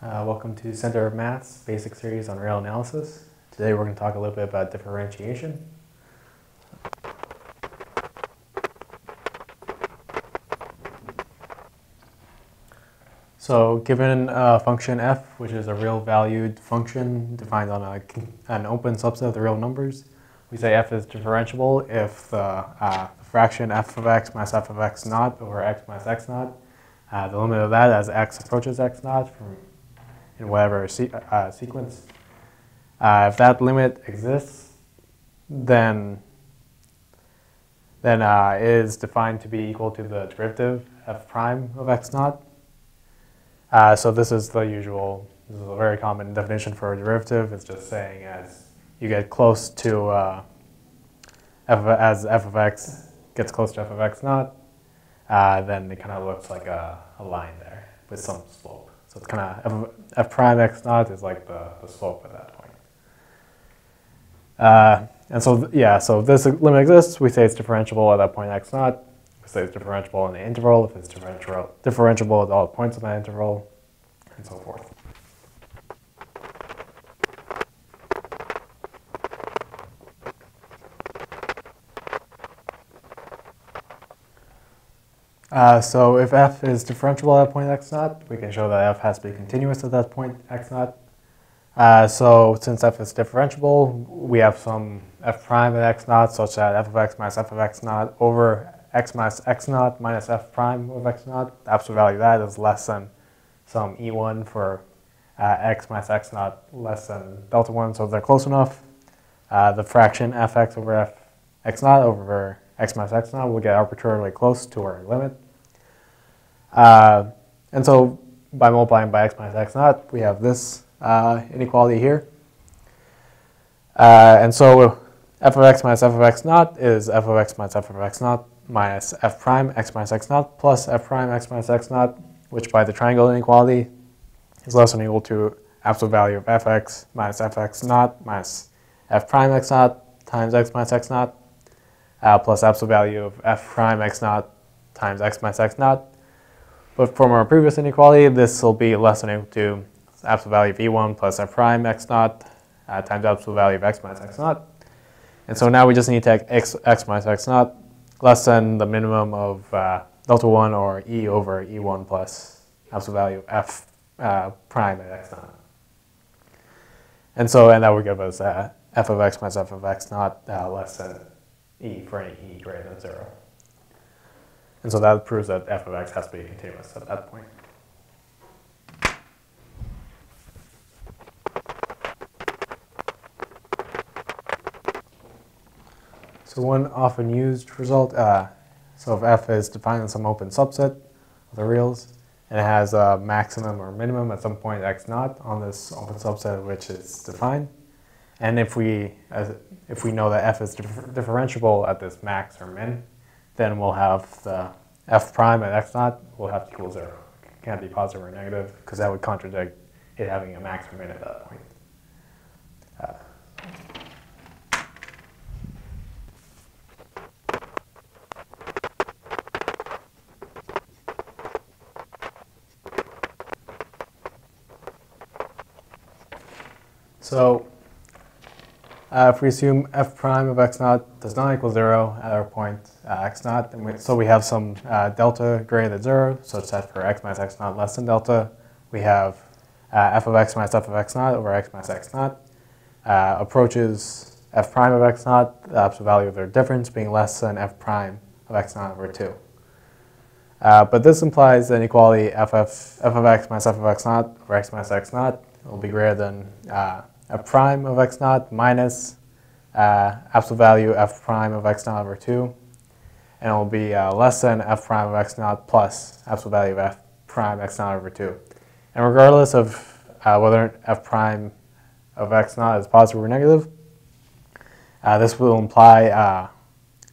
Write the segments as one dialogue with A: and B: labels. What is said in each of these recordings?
A: Uh, welcome to Center of Math's basic series on real analysis. Today we're going to talk a little bit about differentiation. So given a function f, which is a real valued function defined on a, an open subset of the real numbers, we say f is differentiable if the, uh, the fraction f of x minus f of x naught over x minus x naught, uh, the limit of that as x approaches x naught from in whatever se uh, sequence. Uh, if that limit exists, then then uh, is defined to be equal to the derivative f prime of x naught. Uh, so this is the usual, this is a very common definition for a derivative. It's just saying as you get close to uh, f of, as f of x gets close to f of x naught, uh, then it kind of looks like a, a line there with some slope. So it's kind of f, f prime x naught is like the, the slope at that point. Uh, and so, yeah, so if this limit exists, we say it's differentiable at that point x naught. We say it's differentiable in the interval if it's differentiable, differentiable at all points in that interval, and so forth. Uh, so if f is differentiable at a point x naught, we can show that f has to be continuous at that point x naught. Uh, so since f is differentiable, we have some f prime at x naught such that f of x minus f of x naught over x minus x naught minus f prime of x naught. The absolute value of that is less than some e1 for uh, x minus x naught less than delta 1. So they're close enough, uh, the fraction fx over f x naught over x minus x naught will get arbitrarily close to our limit. Uh, and so by multiplying by x minus x naught, we have this uh, inequality here. Uh, and so f of x minus f of x naught is f of x minus f of x naught minus f prime x minus x naught plus f prime x minus x naught, which by the triangle inequality is less than or equal to absolute value of fx minus fx naught minus f prime x naught times x minus x naught uh, plus absolute value of f prime x naught times x minus x naught. But from our previous inequality, this will be less than equal to absolute value of e1 plus f prime x naught uh, times absolute value of x minus x naught. And so now we just need to take x, x minus x naught less than the minimum of uh, delta 1 or e over e1 plus absolute value of f uh, prime at x naught. And so, and that would give us uh, f of x minus f of x naught uh, less than e for any e greater than 0. And so that proves that f of x has to be continuous at that point. So one often used result, uh, so if f is defined in some open subset of the reals, and it has a maximum or minimum at some point x naught on this open subset which is defined, and if we, as, if we know that f is differ differentiable at this max or min, then we'll have the f prime at x naught will have to equal zero. It can't be positive or negative because that would contradict it having a max or min at that point. Uh, so uh, if we assume f prime of x naught does not equal 0 at our point uh, x naught, we, so we have some uh, delta greater than 0, such that for x minus x naught less than delta, we have uh, f of x minus f of x naught over x minus x naught uh, approaches f prime of x naught, the absolute value of their difference being less than f prime of x naught over 2. Uh, but this implies the inequality f, f, f of x minus f of x naught over x minus x naught will be greater than f prime of x naught minus uh, absolute value f prime of x naught over 2. And it will be uh, less than f prime of x naught plus absolute value of f prime x naught over 2. And regardless of uh, whether f prime of x naught is positive or negative, uh, this will imply uh,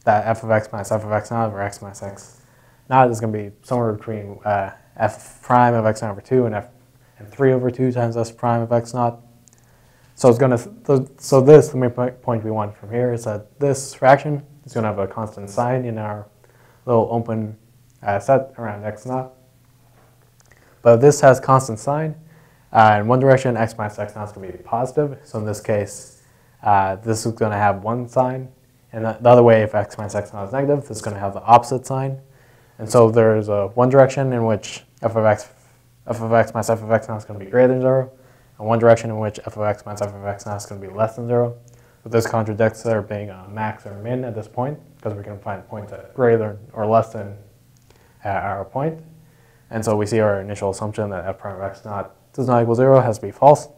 A: that f of x minus f of x naught over x minus x naught is going to be somewhere between uh, f prime of x naught over 2 and f and 3 over 2 times s prime of x naught. So it's going to, so this, the main point we want from here is that this fraction is going to have a constant sign in our little open uh, set around x naught. But this has constant sign, Uh, in one direction, x minus x naught is going to be positive. So in this case, uh, this is going to have one sign. And the, the other way, if x minus x naught is negative, this is going to have the opposite sign. And so there's a one direction in which f of x, f of x minus f of x naught is going to be greater than 0, and one direction in which f of x minus f of x naught is going to be less than 0. So this contradicts there being a max or min at this point, because we can find points at greater or less than our point. And so we see our initial assumption that f prime of x naught does not equal 0 has to be false.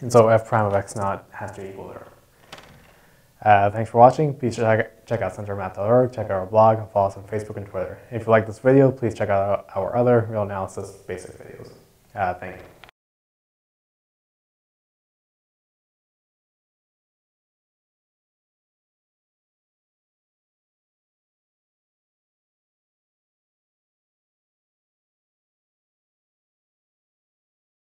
A: And so f prime of x naught has to equal 0. Uh, thanks for watching. Please check, check out centermath.org, check out our blog, and follow us on Facebook and Twitter. If you like this video, please check out our other real analysis basic videos. Uh, thank you.